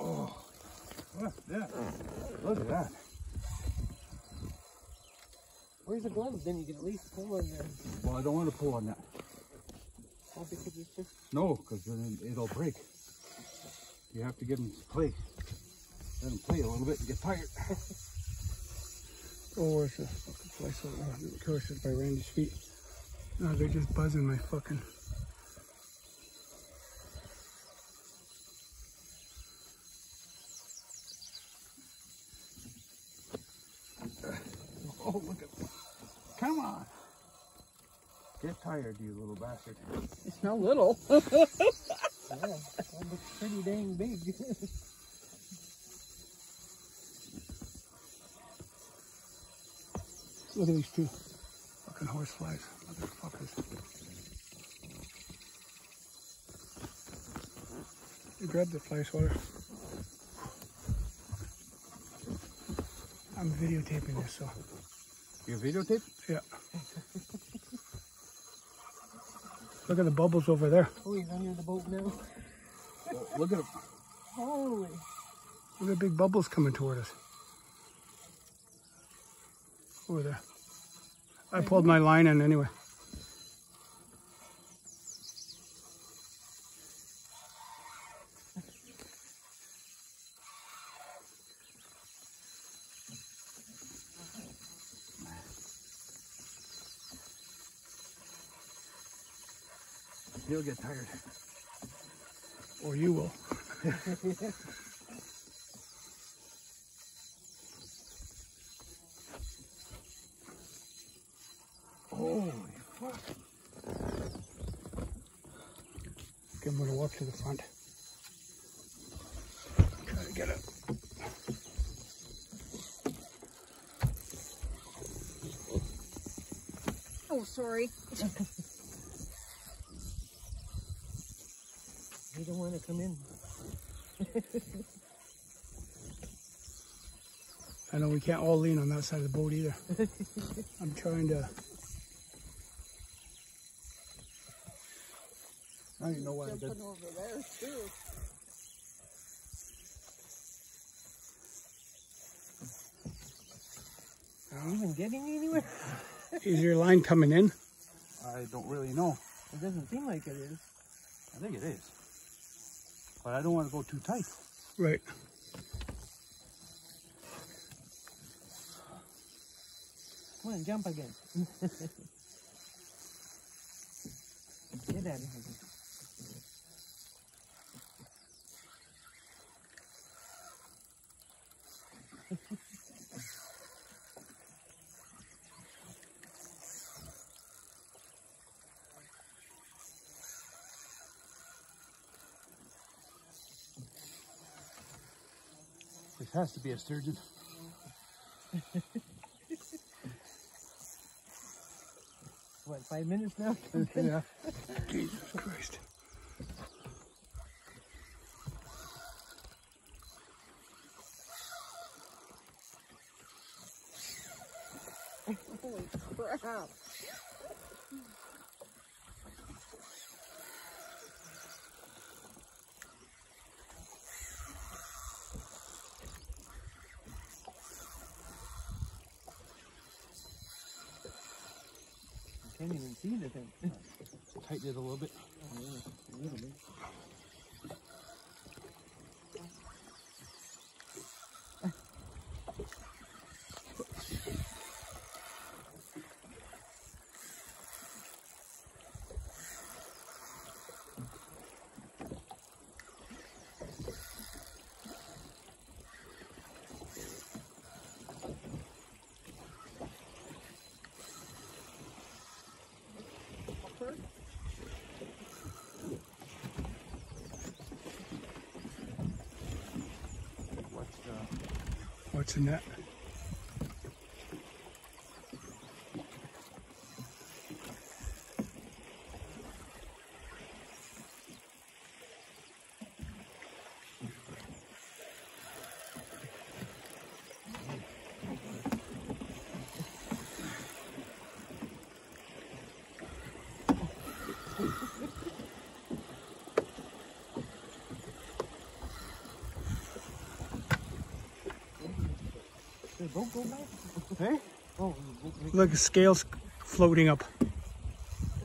Look at that. Look at that. Where's the gloves? Then you can at least pull on them. Well, I don't want to pull on that. Oh, because it's just No, because then it'll break. You have to give them play. Let them play a little bit and get tired. Oh, where's the fucking flies? Oh, of course, it's by Randy's feet. No, they're just buzzing my fucking. Oh, look at Come on. Get tired, you little bastard. It's not little. yeah, that looks pretty dang big. Look at these two fucking horse flies. Motherfuckers. You grab the fly swatter. I'm videotaping this, so You videotape? yeah. Look at the bubbles over there. oh, he's under the boat now. Oh, look at him. Holy. Look at big bubbles coming toward us. Over there. I pulled my line in anyway. He'll get tired. Or you will. Holy fuck. Okay, I'm gonna walk to the front. Try to get it. Oh, sorry. You don't want to come in. I know we can't all lean on that side of the boat either. I'm trying to. I don't even know why I did. Jumping over there too. Are you even getting anywhere? Is your line coming in? I don't really know. It doesn't seem like it is. I think it is. But I don't want to go too tight. Right. Come on, jump again. Get out of here. This has to be a sturgeon. What, five minutes now? yeah. Jesus Christ. Holy crap. Can't even see the thing. Tighten it a little bit. Oh, a What's in that? Hey? Oh, the boat make- Look, scales floating up.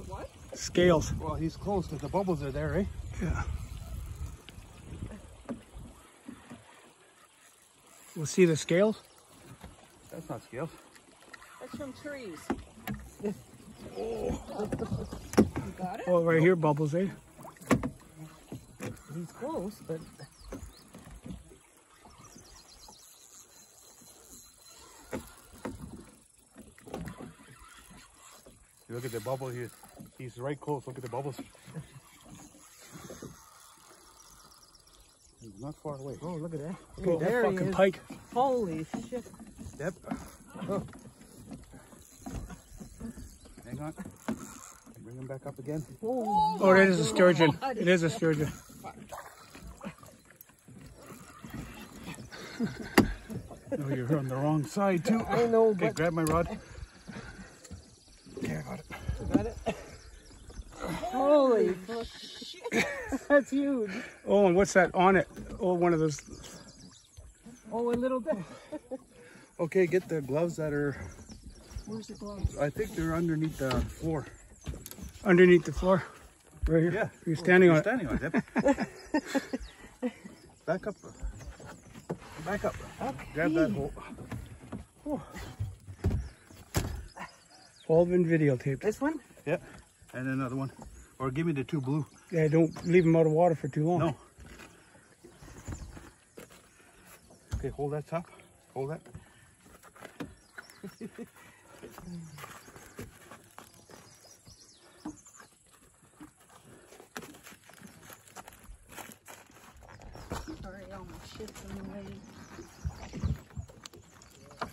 What? Scales. Well, he's close because the bubbles are there, eh? Yeah. We'll see the scales. That's not scales. That's from trees. you got it? Oh, right here, bubbles, eh? he's close, but look at the bubble here. He's right close. Look at the bubbles. He's not far away. oh, look at that. Oh, there he fucking is. pike. Holy shit. Yep. Oh. Hang on. Bring him back up again. Oh, Oh, it is a sturgeon. It is a sturgeon. No, you're on the wrong side too. I know, Okay, but grab my rod. Okay, I got it. got it. Holy fuck. That's huge. Oh, and what's that on it? Oh, one of those. Oh, a little bit. Okay, get the gloves that are. Where's the gloves? I think they're underneath the floor. underneath the floor. Right here. Yeah. You're standing You're on it. standing on it. Back up. Back up. Grab that hole. All been videotaped. This one? Yeah. And another one. Or give me the two blue. Yeah, don't leave them out of water for too long. No. Okay, hold that top. Hold that. Sorry, all my shit's in the way.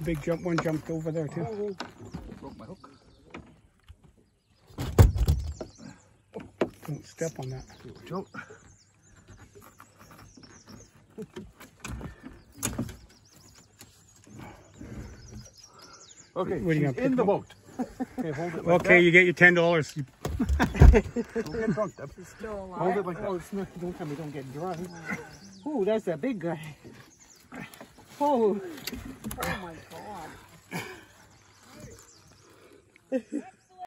Big jump one jumped over there too. Oh. Don't step on that. Don't. Okay, what are you in the boat. Okay, hold it like okay that. you get your ten dollars. don't get drunk, Deb. It's still alive. Hold it like oh, that. It's not, don't tell me don't get drunk. Oh, that's a big guy. Oh. Oh my god.